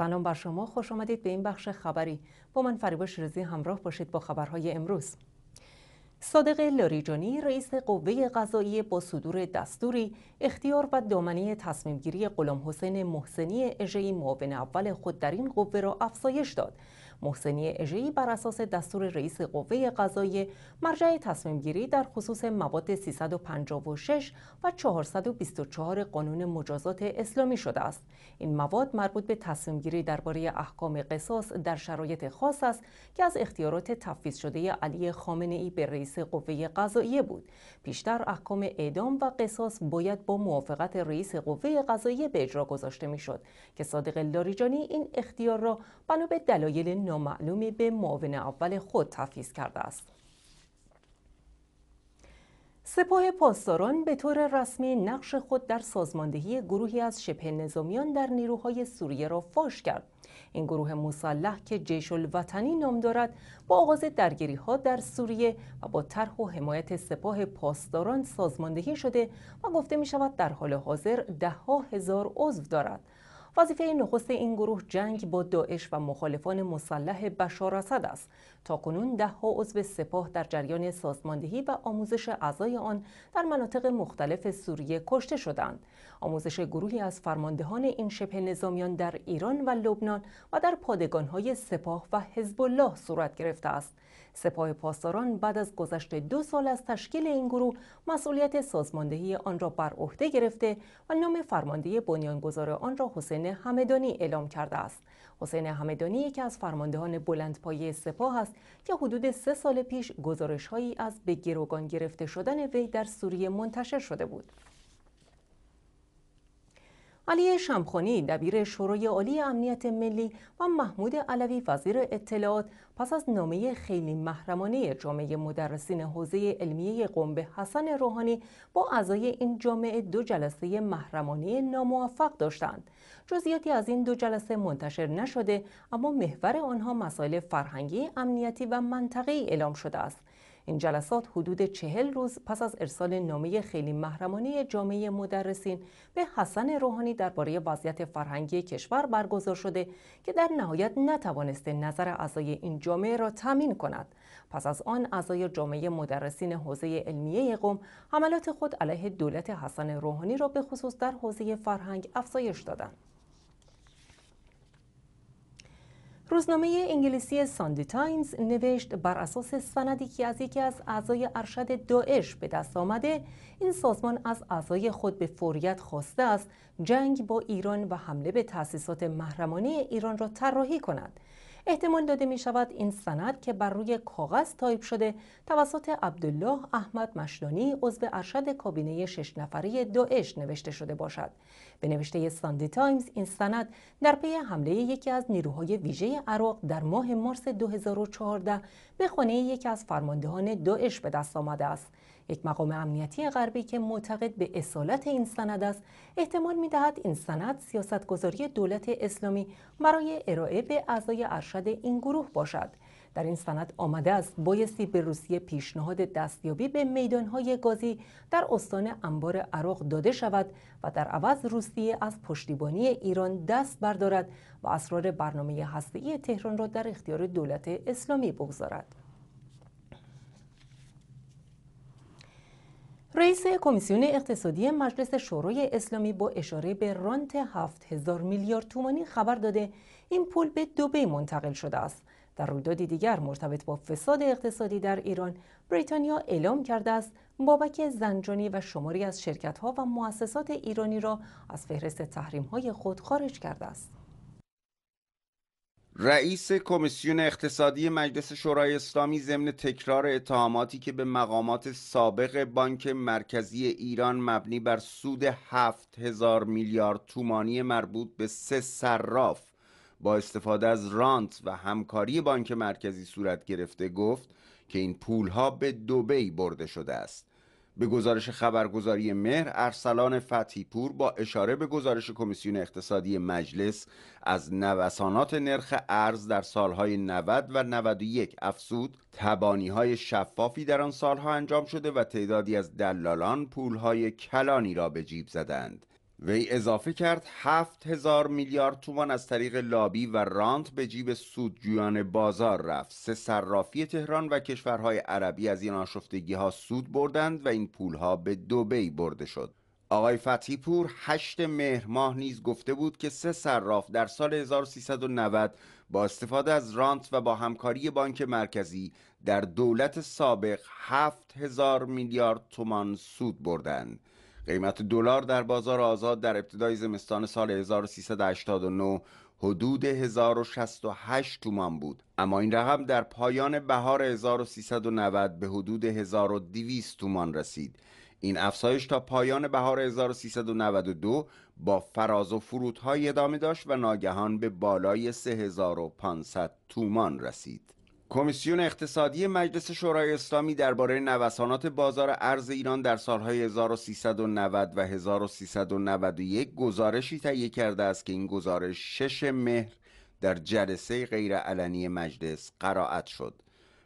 سلام بر شما. خوش آمدید به این بخش خبری. با من فریبا شیرازی همراه باشید با خبرهای امروز. صادق لاریجانی رئیس قوه قضایی با صدور دستوری اختیار و دامنه تصمیمگیری غلام حسین محسنی اژه‌ای معاون اول خود در این قوه را افزایش داد. محسنی اژه‌ای بر اساس دستور رئیس قوه قضاییه مرجع تصمیم گیری در خصوص مواد 356 و 424 قانون مجازات اسلامی شده است. این مواد مربوط به تصمیم گیری درباره احکام قصاص در شرایط خاص است که از اختیارات تفویض شده علی خامنه ای به رئیس قوه قضاییه بود. پیشتر احکام اعدام و قصاص باید با موافقت رئیس قوه قضاییه به اجرا گذاشته می‌شد که صادق لاریجانی این اختیار را بنا به دلایل نامعلومی به معاون اول خود تفیز کرده است. سپاه پاسداران به طور رسمی نقش خود در سازماندهی گروهی از شبه نظامیان در نیروهای سوریه را فاش کرد. این گروه مسلح که جیش الوطنی نام دارد با آغاز درگیری ها در سوریه و با طرح و حمایت سپاه پاسداران سازماندهی شده و گفته می شود در حال حاضر ده ها هزار عضو دارد. وظیفه نخست این گروه جنگ با داعش و مخالفان مسلح بشار اسد است. تا کنون ده ها عضو سپاه در جریان سازماندهی و آموزش اعضای آن در مناطق مختلف سوریه کشته شدند. آموزش گروهی از فرماندهان این شبه نظامیان در ایران و لبنان و در پادگانهای سپاه و حزب الله صورت گرفته است. سپاه پاسداران بعد از گذشت دو سال از تشکیل این گروه مسئولیت سازماندهی آن را بر عهده گرفته و نام فرمانده بنیانگذار آن را حسین همدانی اعلام کرده است حسین همدانی یکی از فرماندهان بلندپایه سپاه است که حدود سه سال پیش گزارش هایی از به گروگان گرفته شدن وی در سوریه منتشر شده بود. علی شمخانی دبیر شورای عالی امنیت ملی و محمود علوی وزیر اطلاعات پس از نامه خیلی محرمانه جامعه مدرسین حوزه علمیه قم به حسن روحانی با اعضای این جامعه دو جلسه محرمانه ناموفق داشتند. جزئیاتی از این دو جلسه منتشر نشده اما محور آنها مسائل فرهنگی امنیتی و منطقی اعلام شده است. این جلسات حدود چهل روز پس از ارسال نامه خیلی محرمانه جامعه مدرسین به حسن روحانی درباره وضعیت فرهنگی کشور برگزار شده که در نهایت نتوانسته نظر اعضای این جامعه را تامین کند. پس از آن اعضای جامعه مدرسین حوزه علمیه قم حملات خود علیه دولت حسن روحانی را به خصوص در حوزه فرهنگ افزایش دادند. روزنامه انگلیسی ساندی تایمز نوشت بر اساس سندی که از یکی از اعضای ارشد داعش به دست آمده این سازمان از اعضای خود به فوریت خواسته است جنگ با ایران و حمله به تأسیسات محرمانه ایران را طراحی کند. احتمال داده می شود این سند که بر روی کاغذ تایپ شده توسط عبدالله احمد مشدانی عضو ارشد کابینه شش نفره داعش نوشته شده باشد. به نوشته ساندی تایمز این سند در پی حمله یکی از نیروهای ویژه عراق در ماه مارس 2014 به خانه یکی از فرماندهان داعش به دست آمده است. یک مقام امنیتی غربی که معتقد به اصالت این سند است احتمال می دهد این سند سیاستگذاری دولت اسلامی برای ارائه به اعضای ارشد این گروه باشد در این سند آمده است بایستی به روسیه پیشنهاد دستیابی به میدانهای گازی در استان انبار عراق داده شود و در عوض روسیه از پشتیبانی ایران دست بردارد و اسرار برنامه هسته‌ای تهران را در اختیار دولت اسلامی بگذارد. رئیس کمیسیون اقتصادی مجلس شورای اسلامی با اشاره به رانت 7000 میلیارد تومانی خبر داده این پول به دوبه منتقل شده است در رویدادی دیگر مرتبط با فساد اقتصادی در ایران بریتانیا اعلام کرده است بابک زنجانی و شماری از شرکت‌ها و مؤسسات ایرانی را از فهرست تحریم‌های خود خارج کرده است. رئیس کمیسیون اقتصادی مجلس شورای اسلامی ضمن تکرار اتهاماتی که به مقامات سابق بانک مرکزی ایران مبنی بر سود هفت هزار میلیارد تومانی مربوط به سه صراف با استفاده از رانت و همکاری بانک مرکزی صورت گرفته گفت که این پولها به دوبی برده شده است. به گزارش خبرگزاری مهر ارسلان فتحی پور با اشاره به گزارش کمیسیون اقتصادی مجلس از نوسانات نرخ ارز در سالهای 90 و 91 افزود. تبانی های شفافی در آن سالها انجام شده و تعدادی از دلالان پولهای کلانی را به جیب زدند. وی اضافه کرد هفت هزار میلیارد تومان از طریق لابی و رانت به جیب سودجویان بازار رفت. سه صرافی تهران و کشورهای عربی از این آشفتگی ها سود بردند و این پولها به دوبی برده شد. آقای فتحی پور هشت مهر ماه نیز گفته بود که سه صراف در سال 1390 با استفاده از رانت و با همکاری بانک مرکزی در دولت سابق هفت هزار میلیارد تومان سود بردند. قیمت دلار در بازار آزاد در ابتدای زمستان سال 1389 حدود 1068 تومان بود. اما این رقم در پایان بهار 1390 به حدود 1200 تومان رسید. این افزایش تا پایان بهار 1392 با فراز و فرودهای ادامه داشت و ناگهان به بالای 3500 تومان رسید. کمیسیون اقتصادی مجلس شورای اسلامی درباره نوسانات بازار ارز ایران در سالهای 1390 و 1391 گزارشی تهیه کرده است که این گزارش 6 مهر در جلسه غیرعلنی مجلس قرائت شد.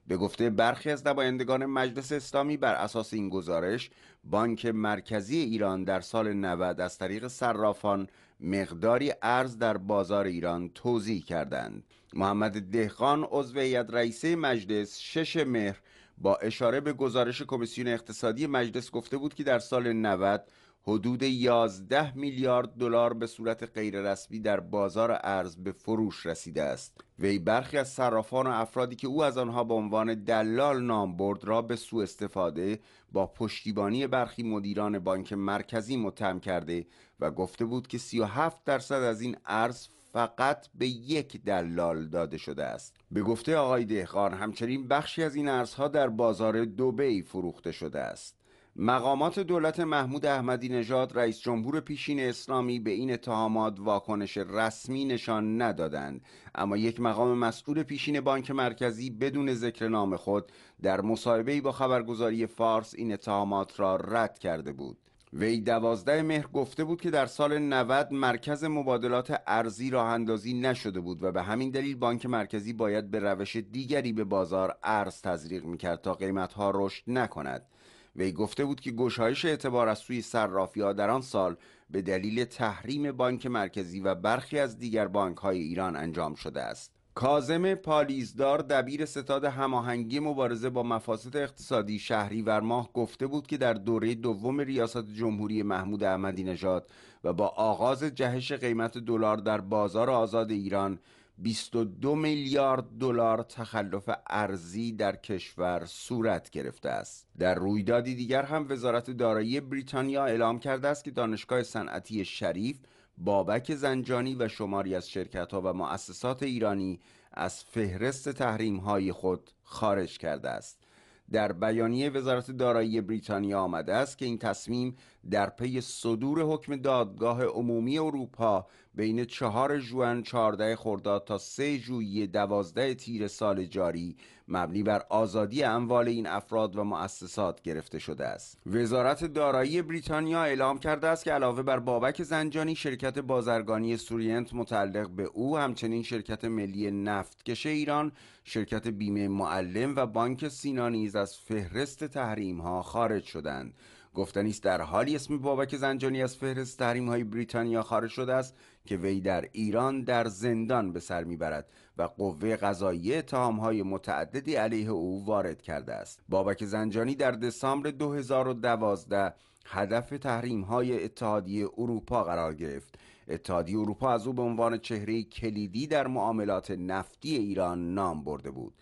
به گفته برخی از نمایندگان مجلس اسلامی بر اساس این گزارش بانک مرکزی ایران در سال 90 از طریق صرافان مقداری ارز در بازار ایران توضیح کردند. محمد دهقان عضو هیئت رئیسه مجلس شش مهر با اشاره به گزارش کمیسیون اقتصادی مجلس گفته بود که در سال 90 حدود 11 میلیارد دلار به صورت غیررسمی در بازار ارز به فروش رسیده است. وی برخی از صرافان و افرادی که او از آنها به عنوان دلال نام برد را به سوء استفاده با پشتیبانی برخی مدیران بانک مرکزی متهم کرده و گفته بود که 37 درصد از این ارز فقط به یک دلال داده شده است. به گفته آقای دهقان همچنین بخشی از این ارزها در بازار دوبی فروخته شده است. مقامات دولت محمود احمدی نژاد رئیس جمهور پیشین اسلامی به این اتهامات واکنش رسمی نشان ندادند. اما یک مقام مسئول پیشین بانک مرکزی بدون ذکر نام خود در مصاحبه‌ای با خبرگزاری فارس این اتهامات را رد کرده بود. وی دوازده مهر گفته بود که در سال 90 مرکز مبادلات ارزی راه اندازی نشده بود و به همین دلیل بانک مرکزی باید به روش دیگری به بازار ارز تزریق می‌کرد تا قیمتها رشد نکند. وی گفته بود که گشایش اعتبار از سوی صرافی ها در آن سال به دلیل تحریم بانک مرکزی و برخی از دیگر بانک های ایران انجام شده است. کازم پالیزدار دبیر ستاد هماهنگی مبارزه با مفاسد اقتصادی شهری ماه گفته بود که در دوره دوم ریاست جمهوری محمود احمدی نژاد و با آغاز جهش قیمت دلار در بازار آزاد ایران 22 میلیارد دلار تخلف ارزی در کشور صورت گرفته است. در رویدادی دیگر هم وزارت دارایی بریتانیا اعلام کرده است که دانشگاه صنعتی شریف بابک زنجانی و شماری از شرکت ها و مؤسسات ایرانی از فهرست تحریم های خود خارج کرده است. در بیانیه وزارت دارایی بریتانیا آمده است که این تصمیم در پی صدور حکم دادگاه عمومی اروپا بین چهار جوان 14 خرداد تا سه ژوئیه دوازده تیر سال جاری. مبنی بر آزادی اموال این افراد و مؤسسات گرفته شده است. وزارت دارایی بریتانیا اعلام کرده است که علاوه بر بابک زنجانی شرکت بازرگانی سورینت متعلق به او همچنین شرکت ملی نفتکش ایران شرکت بیمه معلم و بانک سینا نیز از فهرست تحریم ها خارج شدند. گفتنی است در حالی اسم بابک زنجانی از فهرست تحریم های بریتانیا خارج شده است که وی در ایران در زندان به سر می‌برد و قوه قضایی اتهام های متعددی علیه او وارد کرده است. بابک زنجانی در دسامبر 2012 هدف تحریم های اتحادیه اروپا قرار گرفت. اتحادیه اروپا از او به عنوان چهره کلیدی در معاملات نفتی ایران نام برده بود.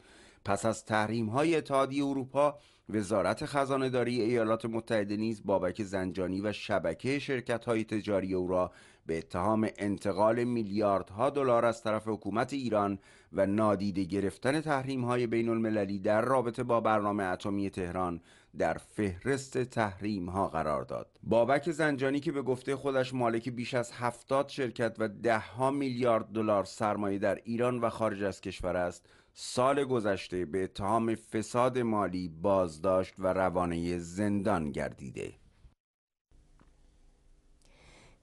پس از تحریم های اتحادیه اروپا وزارت خزانه داری ایالات متحده نیز بابک زنجانی و شبکه شرکت های تجاری او را به اتهام انتقال میلیاردها دلار از طرف حکومت ایران و نادیده گرفتن تحریم های بین المللی در رابطه با برنامه اتمی تهران در فهرست تحریم ها قرار داد. بابک زنجانی که به گفته خودش مالک بیش از هفتاد شرکت و ده ها میلیارد دلار سرمایه در ایران و خارج از کشور است سال گذشته به اتهام فساد مالی بازداشت و روانه زندان گردیده.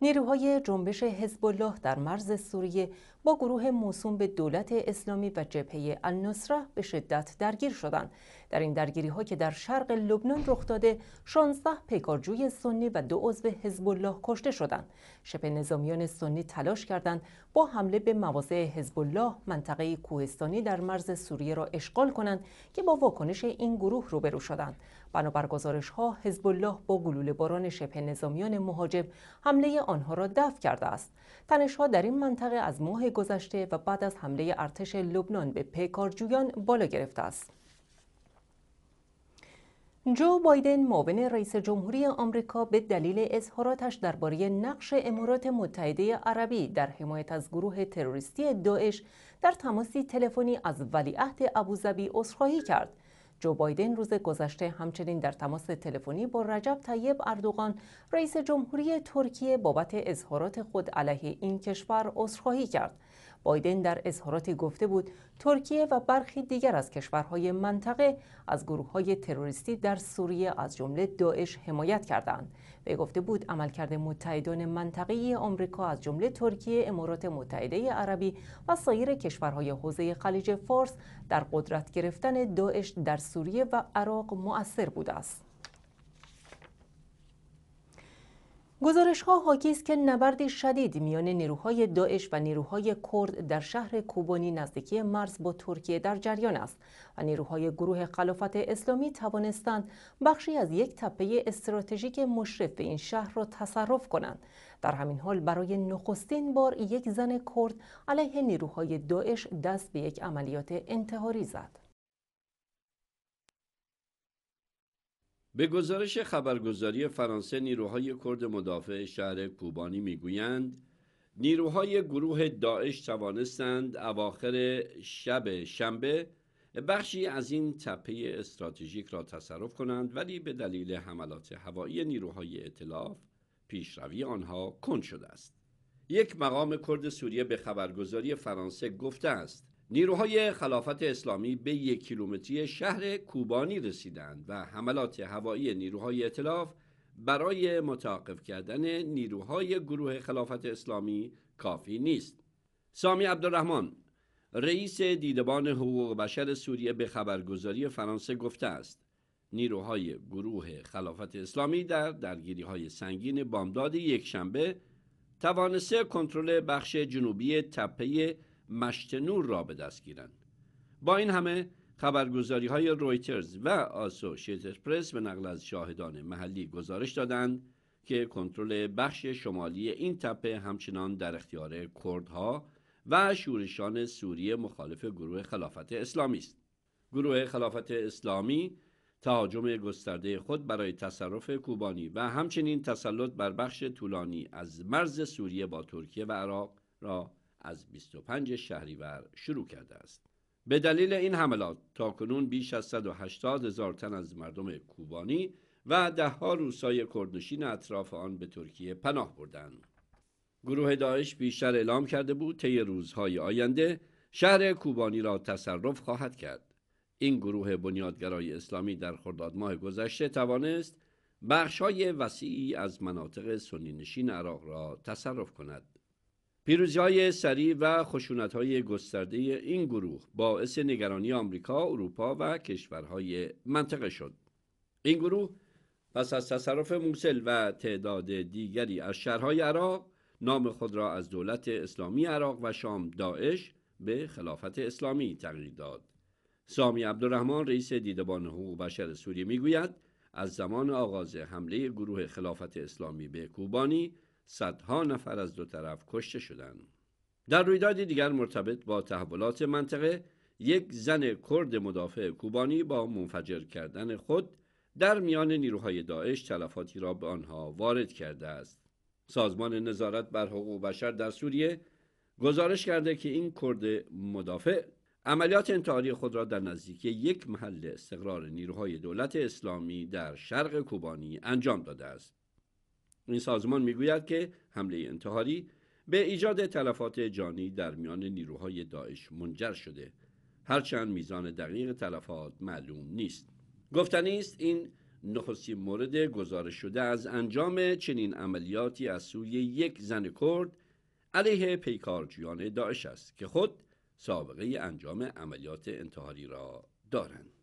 نیروهای جنبش حزب الله در مرز سوریه با گروه موسوم به دولت اسلامی و جبهه النصره به شدت درگیر شدند. در این درگیری ها که در شرق لبنان رخ داده 16 پیکارجوی سنی و دو عضو حزب الله کشته شدند. شبه نظامیان سنی تلاش کردند با حمله به مواضع حزب الله منطقه کوهستانی در مرز سوریه را اشغال کنند که با واکنش این گروه روبرو شدند. بنابر گزارش ها حزب الله با گلوله باران شبه نظامیان مهاجم حمله آنها را دفع کرده است. تنش ها در این منطقه از ماه گذشته و بعد از حمله ارتش لبنان به پیکارجویان بالا گرفته است. جو بایدن معاون رئیس جمهوری آمریکا به دلیل اظهاراتش درباره نقش امارات متحده عربی در حمایت از گروه تروریستی داعش در تماسی تلفنی از ولیعهد ابوظبی عذرخواهی کرد. جو بایدن روز گذشته همچنین در تماس تلفنی با رجب طیب اردوغان رئیس جمهوری ترکیه بابت اظهارات خود علیه این کشور عذرخواهی کرد. بایدن در اظهاراتی گفته بود ترکیه و برخی دیگر از کشورهای منطقه از گروه های تروریستی در سوریه از جمله داعش حمایت کردند و گفته بود عملکرد متحدان منطقه‌ای آمریکا از جمله ترکیه، امارات متحده عربی و سایر کشورهای حوزه خلیج فارس در قدرت گرفتن داعش در سوریه و عراق مؤثر بوده است. گزارش ها حاکی است که نبردی شدید میان نیروهای داعش و نیروهای کرد در شهر کوبانی نزدیکی مرز با ترکیه در جریان است و نیروهای گروه خلافت اسلامی توانستند بخشی از یک تپه استراتژیک مشرف به این شهر را تصرف کنند. در همین حال برای نخستین بار یک زن کرد علیه نیروهای داعش دست به یک عملیات انتحاری زد. به گزارش خبرگزاری فرانسه نیروهای کرد مدافع شهر کوبانی می‌گویند نیروهای گروه داعش توانستند اواخر شب شنبه بخشی از این تپه استراتژیک را تصرف کنند ولی به دلیل حملات هوایی نیروهای اطلاف پیشروی آنها کند شده است. یک مقام کرد سوریه به خبرگزاری فرانسه گفته است نیروهای خلافت اسلامی به یک کیلومتری شهر کوبانی رسیدند و حملات هوایی نیروهای اطلاف برای متعاقب کردن نیروهای گروه خلافت اسلامی کافی نیست. سامی عبدالرحمن رئیس دیدبان حقوق بشر سوریه به خبرگزاری فرانسه گفته است نیروهای گروه خلافت اسلامی در درگیری های سنگین بامداد یک شنبه توانسته کنترل بخش جنوبی تپه مشت نور را به دست گیرند با این همه خبرگزاری های رویترز و آسوشیتد پرس به نقل از شاهدان محلی گزارش دادند که کنترل بخش شمالی این تپه همچنان در اختیار کردها و شورشان سوریه مخالف گروه خلافت اسلامی است. گروه خلافت اسلامی تهاجم گسترده خود برای تصرف کوبانی و همچنین تسلط بر بخش طولانی از مرز سوریه با ترکیه و عراق را از 25 شهریور شروع کرده است. به دلیل این حملات تا کنون بیش از 180 هزار تن از مردم کوبانی و دهها روسای کردنشین اطراف آن به ترکیه پناه بردند. گروه داعش بیشتر اعلام کرده بود طی روزهای آینده شهر کوبانی را تصرف خواهد کرد. این گروه بنیادگرای اسلامی در خرداد ماه گذشته توانست بخشهای وسیعی از مناطق سنی نشین عراق را تصرف کند. پیروزی های سریع و خشونت های گسترده این گروه باعث نگرانی آمریکا، اروپا و کشورهای منطقه شد. این گروه پس از تصرف موسل و تعداد دیگری از شهرهای عراق نام خود را از دولت اسلامی عراق و شام داعش به خلافت اسلامی تغییر داد. سامی عبدالرحمن رئیس دیدبان حقوق بشر سوریه می‌گوید از زمان آغاز حمله گروه خلافت اسلامی به کوبانی صدها نفر از دو طرف کشته شدند. در رویدادی دیگر مرتبط با تحولات منطقه یک زن کرد مدافع کوبانی با منفجر کردن خود در میان نیروهای داعش تلفاتی را به آنها وارد کرده است. سازمان نظارت بر حقوق بشر در سوریه گزارش کرده که این کرد مدافع عملیات انتحاری خود را در نزدیکی یک محل استقرار نیروهای دولت اسلامی در شرق کوبانی انجام داده است. این سازمان می‌گوید که حمله انتحاری به ایجاد تلفات جانی در میان نیروهای داعش منجر شده. هرچند میزان دقیق تلفات معلوم نیست. گفتنی است این نخستین مورد گزارش شده از انجام چنین عملیاتی از سوی یک زن کرد علیه پیکارجویان داعش است که خود سابقه انجام عملیات انتحاری را دارند.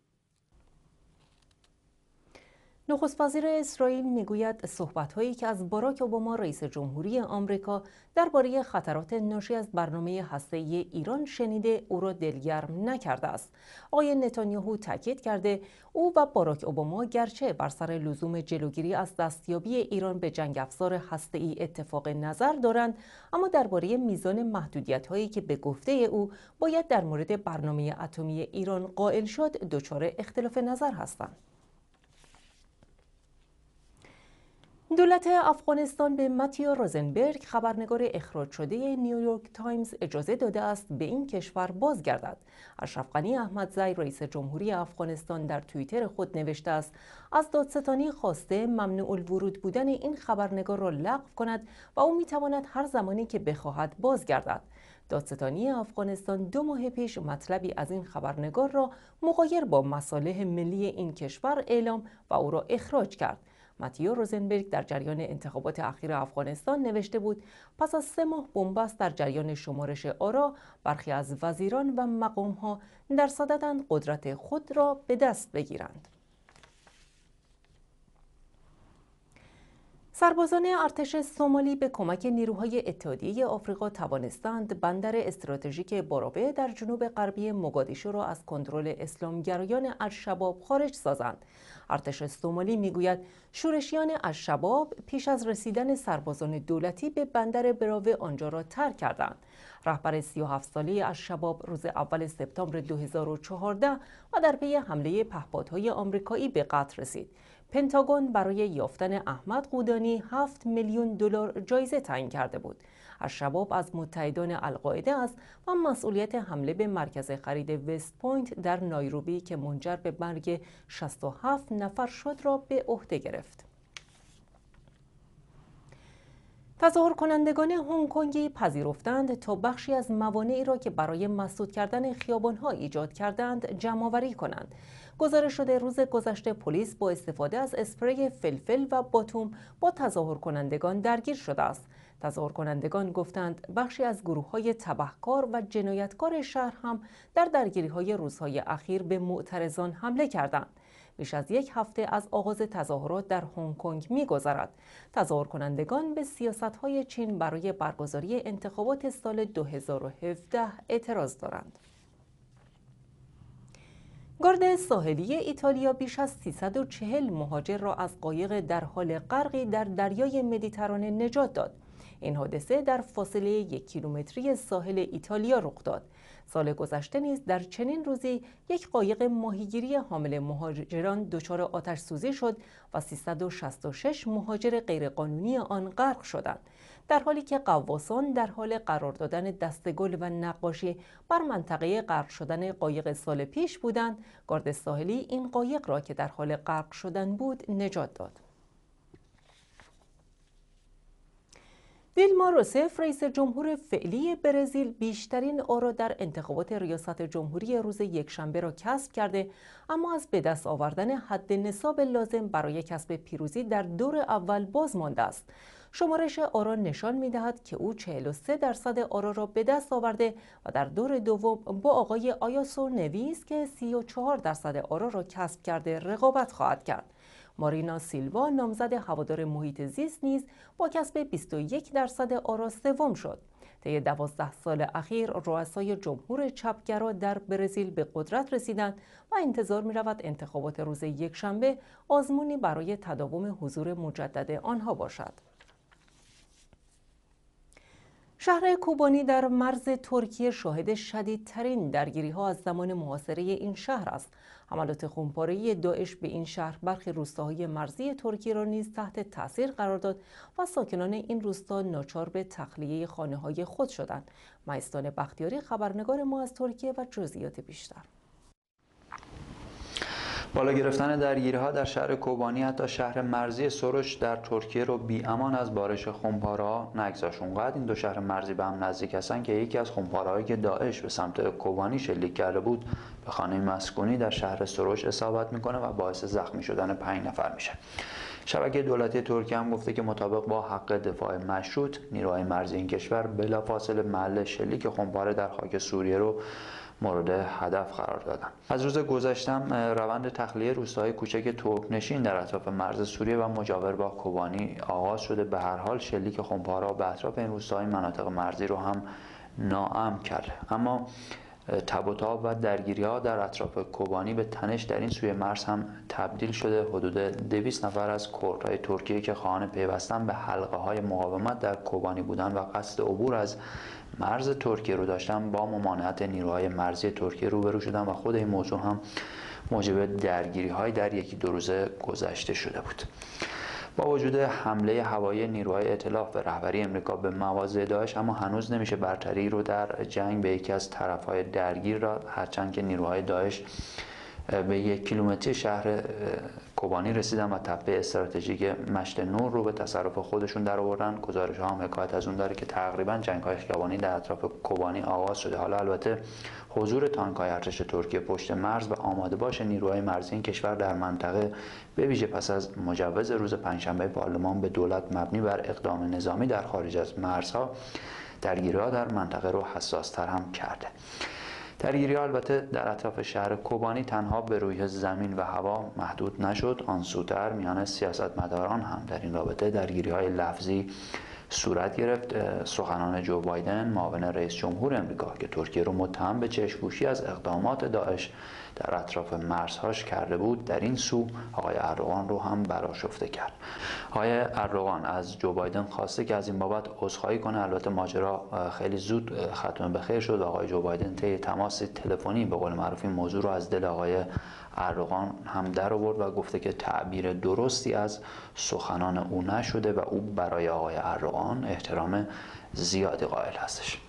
نخست وزیر اسرائیل می‌گوید صحبت‌هایی که از باراک اوباما رئیس جمهوری آمریکا درباره خطرات ناشی از برنامه هسته‌ای ایران شنیده او را دلگرم نکرده است. آقای نتانیاهو تاکید کرده او و باراک اوباما گرچه بر سر لزوم جلوگیری از دستیابی ایران به جنگ افزار هسته‌ای اتفاق نظر دارند، اما درباره میزان محدودیت‌هایی که به گفته او باید در مورد برنامه اتمی ایران قائل شد، دچار اختلاف نظر هستند. دولت افغانستان به ماتیو روزنبرگ خبرنگار اخراج شده نیویورک تایمز اجازه داده است به این کشور بازگردد. اشرف غنی احمدزی رئیس جمهوری افغانستان در توییتر خود نوشته است از دادستانی خواسته ممنوع الورود بودن این خبرنگار را لغو کند و او می‌تواند هر زمانی که بخواهد بازگردد. دادستانی افغانستان دو ماه پیش مطلبی از این خبرنگار را مغایر با مصالح ملی این کشور اعلام و او را اخراج کرد. ماتیو روزنبرگ در جریان انتخابات اخیر افغانستان نوشته بود پس از سه ماه بنبست در جریان شمارش آرا برخی از وزیران و مقامها در صددند قدرت خود را به دست بگیرند. سربازان ارتش سومالی به کمک نیروهای اتحادیه آفریقا توانستند بندر استراتژیک بارابه در جنوب غربی مگادیشو را از کنترل اسلامگرایان الشباب خارج سازند. ارتش سومالی می‌گوید شورشیان الشباب پیش از رسیدن سربازان دولتی به بندر براوه آنجا را ترک کردند. رهبر 37 ساله الشباب روز اول سپتامبر 2014 و در پی حمله پهپادهای آمریکایی به قتل رسید. پنتاگون برای یافتن احمد قودانی 7 میلیون دلار جایزه تعیین کرده بود. شباب از متحدان القاعده است و مسئولیت حمله به مرکز خرید وست پوینت در نایروبی که منجر به مرگ 67 نفر شد را به عهده گرفت. تظاهر کنندگان هنگ کنگی پذیرفتند تا بخشی از موانعی را که برای مسدود کردن خیابانها ایجاد کردند جمعآوری کنند. گزارش شده روز گذشته پلیس با استفاده از اسپری فلفل و باتوم با تظاهر کنندگان درگیر شده است. تظاهر کنندگان گفتند بخشی از گروه های تبهکار و جنایتکار شهر هم در درگیری های روزهای اخیر به معترضان حمله کردند. بیش از یک هفته از آغاز تظاهرات در هنگ کنگ میگذرد تظاهر کنندگان به سیاست های چین برای برگزاری انتخابات سال 2017 اعتراض دارند گارد ساحلی ایتالیا بیش از 340 مهاجر را از قایق در حال غرقی در دریای مدیترانه نجات داد. این حادثه در فاصله یک کیلومتری ساحل ایتالیا رخ داد. سال گذشته نیز در چنین روزی یک قایق ماهیگیری حامل مهاجران دچار آتش سوزی شد و 366 مهاجر غیرقانونی آن غرق شدند. در حالی که قواسان در حال قرار دادن دستگل و نقاشی بر منطقه غرق شدن قایق سال پیش بودند گارد ساحلی این قایق را که در حال غرق شدن بود نجات داد دیلما روسف رئیس جمهور فعلی برزیل بیشترین آرا در انتخابات ریاست جمهوری روز یکشنبه را کسب کرده اما از به دست آوردن حد نصاب لازم برای کسب پیروزی در دور اول باز مانده است شمارش آرا نشان می دهد که او 43 درصد آرا را به دست آورده و در دور دوم با آقای آیاسو نویس که 34 درصد آرا را کسب کرده رقابت خواهد کرد. مارینا سیلوا نامزد هوادار محیط زیست نیز با کسب 21 درصد آرا سوم شد. طی دوازده سال اخیر رؤسای جمهور چپگرا در برزیل به قدرت رسیدند و انتظار می رود انتخابات روز یکشنبه آزمونی برای تداوم حضور مجدد آنها باشد. شهر کوبانی در مرز ترکیه شاهد شدیدترین درگیری ها از زمان محاصره این شهر است. حملات خونپاره داعش به این شهر برخی روستاهای مرزی ترکیه را نیز تحت تاثیر قرار داد و ساکنان این روستا ناچار به تخلیه خانه های خود شدند. مایستان بختیاری خبرنگار ما از ترکیه و جزئیات بیشتر. بالا گرفتن درگیری ها در شهر کوبانی حتی شهر مرزی سروش در ترکیه رو بی امان از بارش خمپارا نگذاشت. اونقدر این دو شهر مرزی به هم نزدیک هستن که یکی از خمپارهایی که داعش به سمت کوبانی شلیک کرده بود به خانه مسکونی در شهر سروش اصابت می‌کنه و باعث زخمی شدن پنج نفر میشه. شبکه دولتی ترکیه هم گفته که مطابق با حق دفاع مشروط نیروهای مرزی این کشور بلافاصله محل شلیک خمپاره در خاک سوریه رو مورد هدف قرار دادن. از روز گذشتم روند تخلیه روستاهای کوچک ترکنشین در اطراف مرز سوریه و مجاور با کوبانی آغاز شده. به هر حال شلیک خمپارا به اطراف این روستاهای مناطق مرزی رو هم ناام کرده. اما تب و و درگیری ها در اطراف کوبانی به تنش در این سوی مرز هم تبدیل شده. حدود 200 نفر از کردهای ترکیه که خواهان پیوستن به حلقه های مقاومت در کوبانی بودن و قصد عبور از مرز ترکیه رو داشتن با ممانعت نیروهای مرزی ترکیه روبرو شدن و خود این موضوع هم موجب درگیری های در یکی دو روزه گذشته شده بود. با وجود حمله هوایی نیروهای اطلاف به رهبری امریکا به مواضع داعش اما هنوز نمیشه برتری رو در جنگ به یکی از طرفهای درگیر را هرچند که نیروهای داعش به یک کیلومتری شهر کوبانی رسیدن و تپه استراتژیک مشت نور رو به تصرف خودشون در آوردن. گزارش هم حکایت از اون داره که تقریبا جنگ های خیابانی در اطراف کوبانی آغاز شده. حالا البته حضور تانک های ارتش ترکیه پشت مرز و آماده باش نیروهای مرزی این کشور در منطقه به ویژه پس از مجوز روز پنجشنبه پارلمان به دولت مبنی بر اقدام نظامی در خارج از مرزها درگیری ها در منطقه رو حساس تر هم کرده. درگیری البته در اطراف شهر کوبانی تنها به روی زمین و هوا محدود نشد. آن سوتر میان سیاستمداران هم در این رابطه درگیری های لفظی صورت گرفت سخنان جو بایدن معاون رئیس جمهور امریکا که ترکیه رو متهم به چشمپوشی از اقدامات داعش در اطراف مرزهاش کرده بود در این سو آقای اردوغان رو هم براشفته کرد. آقای اردوغان از جو بایدن خواسته که از این بابت عذرخواهی کنه. البته ماجرا خیلی زود ختم به خیر شد. آقای جو بایدن طی تماس تلفنی به قول معروف این موضوع رو از دل آقای اردوغان هم در آورد و گفته که تعبیر درستی از سخنان او نشده و او برای آقای اردوغان احترام زیادی قائل هستش.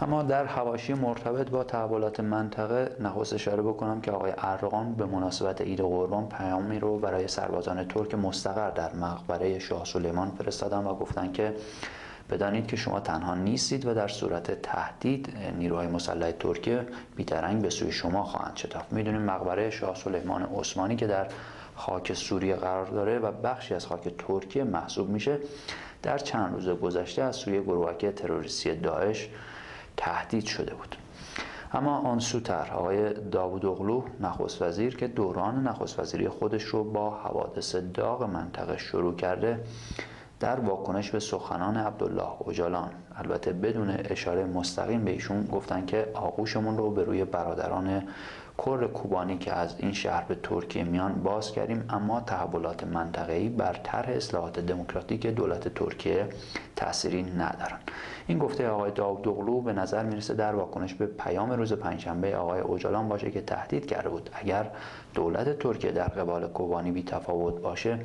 اما در حواشی مرتبط با تحولات منطقه نخست اشاره بکنم که آقای اردوغان به مناسبت عید قربان پیامی رو برای سربازان ترک مستقر در مقبره شاه سلیمان فرستادن و گفتن که بدانید که شما تنها نیستید و در صورت تهدید نیروهای مسلح ترکیه بیدرنگ به سوی شما خواهند شتافت. می‌دونیم مقبره شاه سلیمان عثمانی که در خاک سوریه قرار داره و بخشی از خاک ترکیه محسوب میشه در چند روز گذشته از سوی گروهک تروریستی داعش تهدید شده بود. اما آن سوتر آقای داوود اغلو نخست وزیر که دوران نخست وزیری خودش رو با حوادث داغ منطقه شروع کرده در واکنش به سخنان عبدالله اوجالان. البته بدون اشاره مستقیم به ایشون گفتن که آغوشمون رو به روی برادران کر کوبانی که از این شهر به ترکیه میان باز کردیم اما تحولات منطقه‌ای بر طرح اصلاحات دموکراتیک دولت ترکیه تأثیری ندارن این گفته آقای داود به نظر می‌رسه در واکنش به پیام روز پنجشنبه آقای اوجالان باشه که تهدید کرده بود. اگر دولت ترکیه در قبال کوبانی بی تفاوت باشه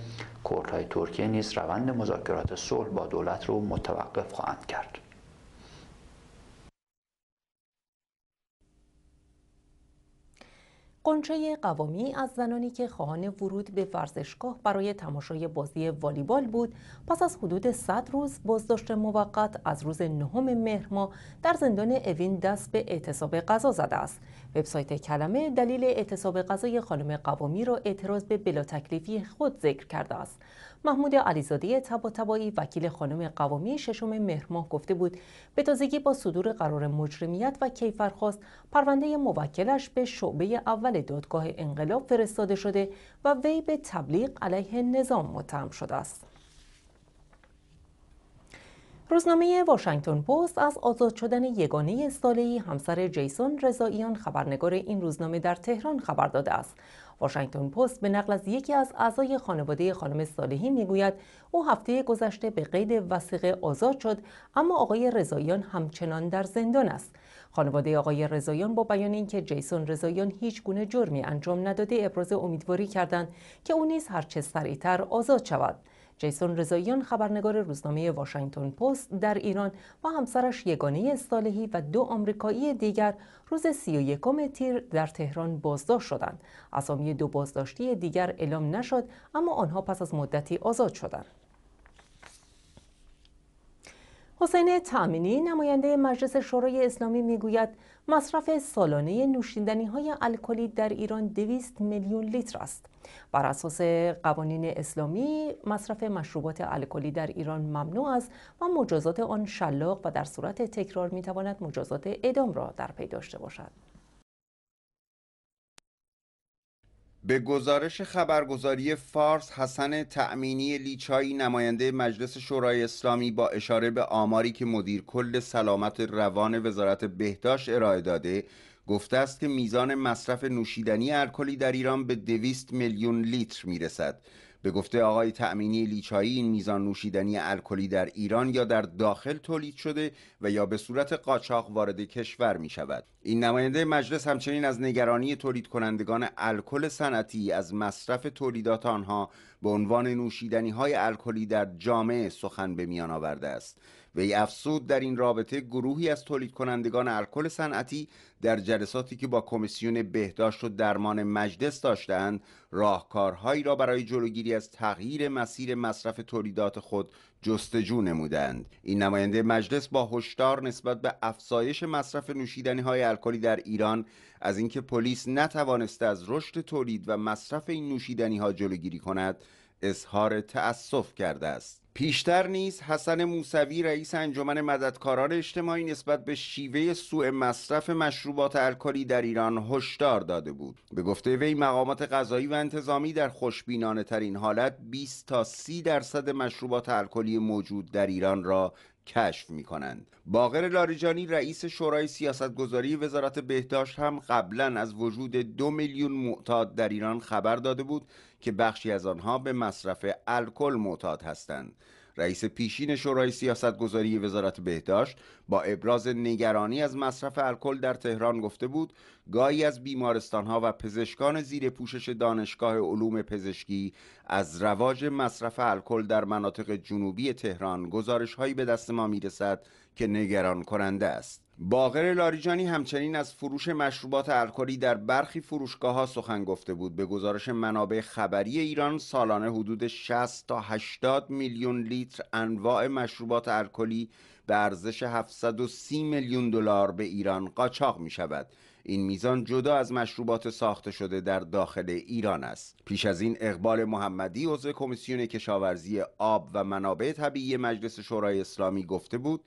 کردهای ترکیه نیز روند مذاکرات صلح با دولت رو متوقف خواهند کرد. قنچه قوامی از زنانی که خواهان ورود به ورزشگاه برای تماشای بازی والیبال بود پس از حدود 100 روز بازداشت موقت از روز نهم مهر ماه در زندان اوین دست به اعتصاب غذا زده است. وبسایت کلمه دلیل اعتصاب غذای خانم قوامی را اعتراض به بلا تکلیفی خود ذکر کرده است. محمود علیزاده تباتبایی وکیل خانم قوامی ششم مهر ماه گفته بود به تازگی با صدور قرار مجرمیت و کیفرخواست پرونده موکلش به شعبه اول دادگاه انقلاب فرستاده شده و وی به تبلیغ علیه نظام متهم شده است روزنامه واشنگتن پست از آزاد شدن یگانه ساله‌ای همسر جیسون رضاییان خبرنگار این روزنامه در تهران خبر داده است. واشنگتن پست به نقل از یکی از اعضای خانواده خانم صالحی می‌گوید او هفته گذشته به قید وسیقه آزاد شد اما آقای رضاییان همچنان در زندان است. خانواده آقای رضاییان با بیان اینکه جیسون رضاییان هیچ گونه جرمی انجام نداده ابراز امیدواری کردند که او نیز هرچه سریعتر آزاد شود. جیسون رضاییان خبرنگار روزنامه واشنگتن پست در ایران و همسرش یگانه صالحی و دو آمریکایی دیگر روز سی و یکم تیر در تهران بازداشت شدند. اسامی دو بازداشتی دیگر اعلام نشد اما آنها پس از مدتی آزاد شدند. حسین تامینی نماینده مجلس شورای اسلامی می‌گوید مصرف سالانه نوشیدنی های الکلی در ایران 200 میلیون لیتر است. بر اساس قوانین اسلامی مصرف مشروبات الکلی در ایران ممنوع است و مجازات آن شلاق و در صورت تکرار می تواند مجازات اعدام را در پی داشته باشد. به گزارش خبرگزاری فارس حسن تأمینی لیچایی نماینده مجلس شورای اسلامی با اشاره به آماری که مدیر کل سلامت روان وزارت بهداشت ارائه داده گفته است که میزان مصرف نوشیدنی الکلی در ایران به دویست میلیون لیتر می‌رسد. به گفته آقای تأمینی لیچایی این میزان نوشیدنی الکلی در ایران یا در داخل تولید شده و یا به صورت قاچاق وارد کشور می شود این نماینده مجلس همچنین از نگرانی تولید کنندگان الکل صنعتی از مصرف تولیدات آنها به عنوان نوشیدنی های الکلی در جامعه سخن به میان آورده است. وی افسود در این رابطه گروهی از تولید کنندگان الکل صنعتی در جلساتی که با کمیسیون بهداشت و درمان مجلس داشتند راهکارهایی را برای جلوگیری از تغییر مسیر مصرف تولیدات خود جستجو نمودند این نماینده مجلس با هشدار نسبت به افزایش مصرف نوشیدنی های الکلی در ایران از اینکه پلیس نتوانسته از رشد تولید و مصرف این نوشیدنی ها جلوگیری کند اظهار تأسف کرده است. پیشتر نیز حسن موسوی رئیس انجمن مددکاران اجتماعی نسبت به شیوه سوء مصرف مشروبات الکلی در ایران هشدار داده بود. به گفته وی مقامات قضایی و انتظامی در خوشبینانه ترین حالت 20 تا 30 درصد مشروبات الکلی موجود در ایران را کشف می کنند. باقر لاریجانی رئیس شورای سیاستگذاری وزارت بهداشت هم قبلا از وجود دو میلیون معتاد در ایران خبر داده بود که بخشی از آنها به مصرف الکل معتاد هستند. رئیس پیشین شورای سیاستگذاری وزارت بهداشت با ابراز نگرانی از مصرف الکل در تهران گفته بود گاهی از بیمارستانها و پزشکان زیر پوشش دانشگاه علوم پزشکی از رواج مصرف الکل در مناطق جنوبی تهران گزارش هایی به دست ما می‌رسد که نگران کننده است. باقر لاریجانی همچنین از فروش مشروبات الکلی در برخی فروشگاه ها سخن گفته بود. به گزارش منابع خبری ایران سالانه حدود 60 تا 80 میلیون لیتر انواع مشروبات الکلی به ارزش 730 میلیون دلار به ایران قاچاق می شود این میزان جدا از مشروبات ساخته شده در داخل ایران است. پیش از این اقبال محمدی عضو کمیسیون کشاورزی آب و منابع طبیعی مجلس شورای اسلامی گفته بود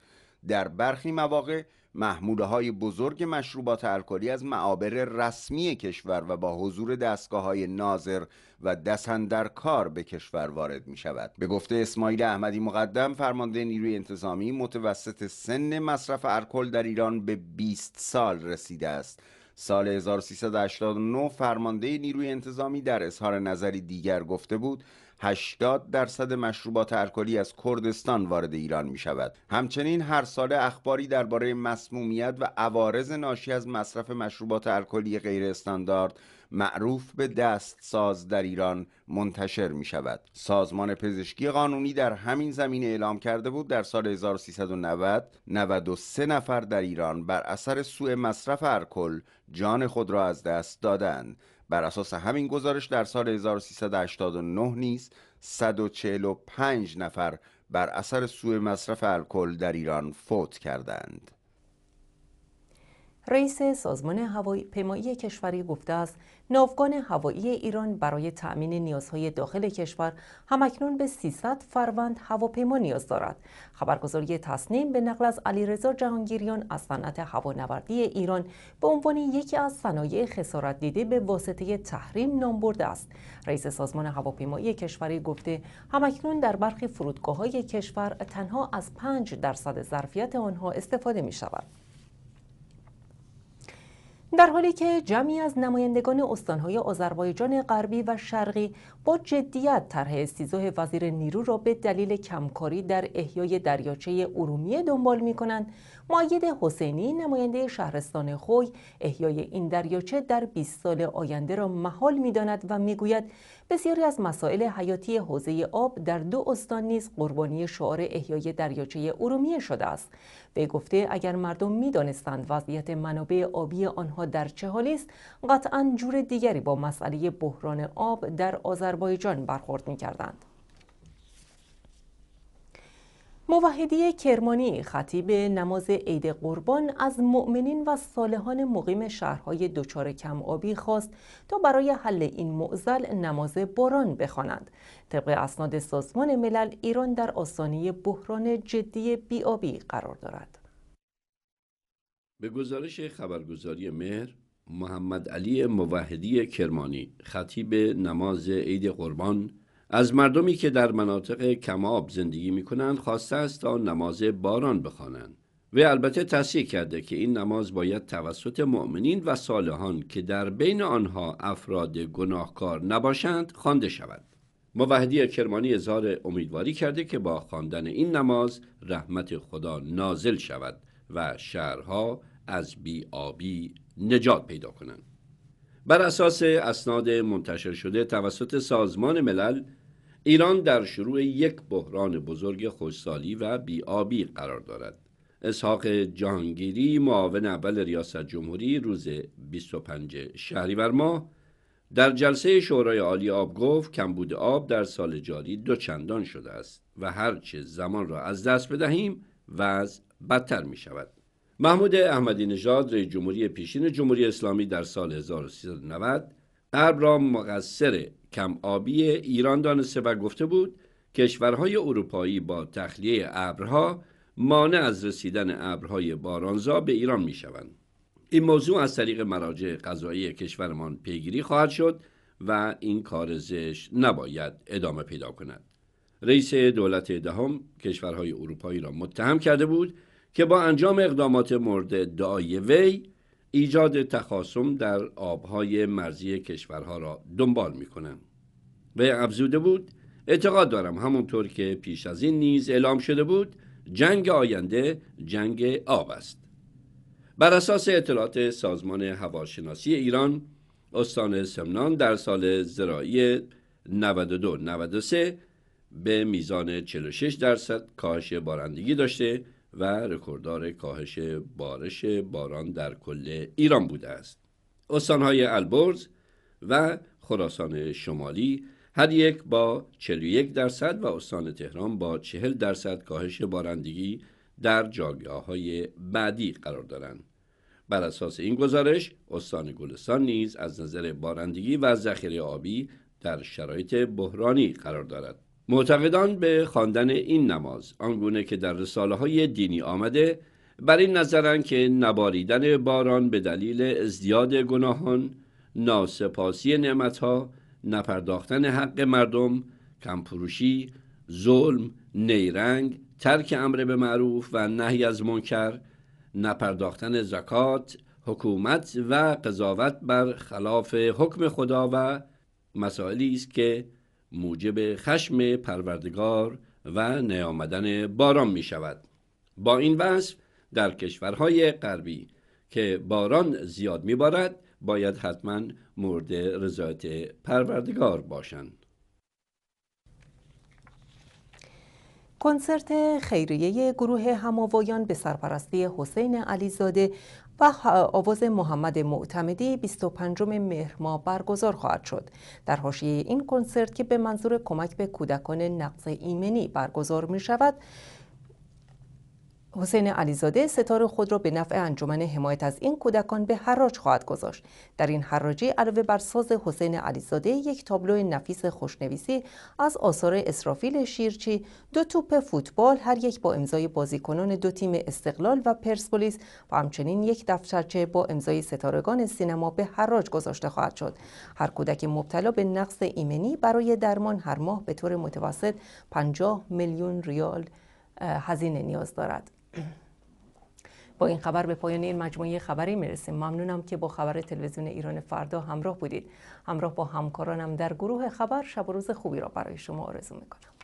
در برخی مواقع محموله های بزرگ مشروبات الکلی از معابر رسمی کشور و با حضور دستگاه های ناظر و دسندر کار به کشور وارد می شود به گفته اسماعیل احمدی مقدم فرمانده نیروی انتظامی متوسط سن مصرف الکل در ایران به 20 سال رسیده است. سال 1389 فرمانده نیروی انتظامی در اظهار نظری دیگر گفته بود 80 درصد مشروبات الکلی از کردستان وارد ایران می شود همچنین هر سال اخباری درباره مسمومیت و عوارض ناشی از مصرف مشروبات الکلی غیر استاندارد معروف به دست ساز در ایران منتشر می شود سازمان پزشکی قانونی در همین زمینه اعلام کرده بود در سال 1390 93 نفر در ایران بر اثر سوء مصرف الکل جان خود را از دست دادند. بر اساس همین گزارش در سال 1389 نیز 145 نفر بر اثر سوء مصرف الکل در ایران فوت کردند. رئیس سازمان هواپیمایی کشوری گفته است ناوگان هوایی ایران برای تأمین نیازهای داخل کشور همکنون به 300 فروند هواپیما نیاز دارد. خبرگزاری تصنیم به نقل از علیرضا جهانگیریان از صنعت هوانوردی ایران به عنوان یکی از صنایع خسارت دیده به واسطه تحریم نام برده است. رئیس سازمان هواپیمایی کشوری گفته همکنون در برخی فرودگاه های کشور تنها از 5 درصد ظرفیت آنها استفاده می شود. در حالی که جمعی از نمایندگان استانهای آذربایجان غربی و شرقی با جدیت طرح استیزاه وزیر نیرو را به دلیل کمکاری در احیای دریاچه ارومیه دنبال می کنند معید حسینی نماینده شهرستان خوی احیای این دریاچه در 20 سال آینده را محال می‌داند و می‌گوید بسیاری از مسائل حیاتی حوزه آب در دو استان نیز قربانی شعار احیای دریاچه ارومیه شده است. به گفته اگر مردم می‌دانستند وضعیت منابع آبی آنها در چه حالی است قطعا جور دیگری با مسئله بحران آب در آذربایجان برخورد می‌کردند. موحدی کرمانی خطیب نماز عید قربان از مؤمنین و صالحان مقیم شهرهای دچار کم آبی خواست تا برای حل این معضل نماز باران بخوانند. طبق اسناد سازمان ملل ایران در آستانه بحران جدی بیابی قرار دارد. به گزارش خبرگزاری مهر محمد علی موحدی کرمانی خطیب نماز عید قربان از مردمی که در مناطق کماب زندگی می کنند خواسته است تا نماز باران بخوانند. و البته تصحیح کرده که این نماز باید توسط مؤمنین و صالحان که در بین آنها افراد گناهکار نباشند خوانده شود. موحدی کرمانی اظهار امیدواری کرده که با خواندن این نماز رحمت خدا نازل شود و شهرها از بی آبی نجات پیدا کنند. بر اساس اسناد منتشر شده توسط سازمان ملل ایران در شروع یک بحران بزرگ خوشسالی و بیابی قرار دارد. اسحاق جهانگیری معاون اول ریاست جمهوری روز 25 شهریور ماه در جلسه شورای عالی آب گفت کمبود آب در سال جاری دو چندان شده است و هرچه زمان را از دست بدهیم وضع بدتر می شود محمود احمدی نژاد رئیس جمهوری پیشین جمهوری اسلامی در سال 1390 غرب را مقصر کم آبی ایران دانسته و گفته بود کشورهای اروپایی با تخلیه ابرها مانع از رسیدن ابرهای بارانزا به ایران می شوند. این موضوع از طریق مراجع قضایی کشورمان پیگیری خواهد شد و این کار زشت نباید ادامه پیدا کند. رئیس دولت دهم کشورهای اروپایی را متهم کرده بود که با انجام اقدامات مورد ادعای وی ایجاد تخاصم در آبهای مرزی کشورها را دنبال می کنند. و افزوده بود اعتقاد دارم همونطور که پیش از این نیز اعلام شده بود جنگ آینده جنگ آب است بر اساس اطلاعات سازمان هواشناسی ایران استان سمنان در سال زراعی 92-93 به میزان 46 درصد کاهش بارندگی داشته و رکورددار کاهش بارش باران در کل ایران بوده است. استانهای البرز و خراسان شمالی هر یک با 41 درصد و استان تهران با 40 درصد کاهش بارندگی در جاگاه های بعدی قرار دارند. بر اساس این گزارش استان گلستان نیز از نظر بارندگی و ذخیره آبی در شرایط بحرانی قرار دارد. معتقدان به خواندن این نماز آنگونه که در رساله های دینی آمده بر این نظرند که نباریدن باران به دلیل ازدیاد گناهان ناسپاسی نعمتها نپرداختن حق مردم کمپروشی ظلم نیرنگ ترک امر به معروف و نهی از منکر نپرداختن زکات حکومت و قضاوت بر خلاف حکم خدا و مسائلی است که موجب خشم پروردگار و نیامدن باران می شود با این وصف در کشورهای غربی که باران زیاد می بارد باید حتما مورد رضایت پروردگار باشند. کنسرت خیریه گروه هماوایان به سرپرستی حسین علیزاده و آواز محمد معتمدی 25 مهر ماه برگزار خواهد شد. در حاشیه این کنسرت که به منظور کمک به کودکان نقض ایمنی برگزار می شود، حسین علیزاده ستار خود را به نفع انجمن حمایت از این کودکان به حراج خواهد گذاشت. در این حراجی علاوه بر ساز حسین علیزاده یک تابلو نفیس خوشنویسی از آثار اسرافیل شیرچی دو توپ فوتبال هر یک با امضای بازیکنان دو تیم استقلال و پرسپولیس و همچنین یک دفترچه با امضای ستارگان سینما به حراج گذاشته خواهد شد. هر کودک مبتلا به نقص ایمنی برای درمان هر ماه به طور متوسط 50 میلیون ریال هزینه نیاز دارد. با این خبر به پایان این مجموعه خبری می‌رسیم. ممنونم که با خبر تلویزیون ایران فردا همراه بودید. همراه با همکارانم در گروه خبر شب و روز خوبی را برای شما آرزو می‌کنم.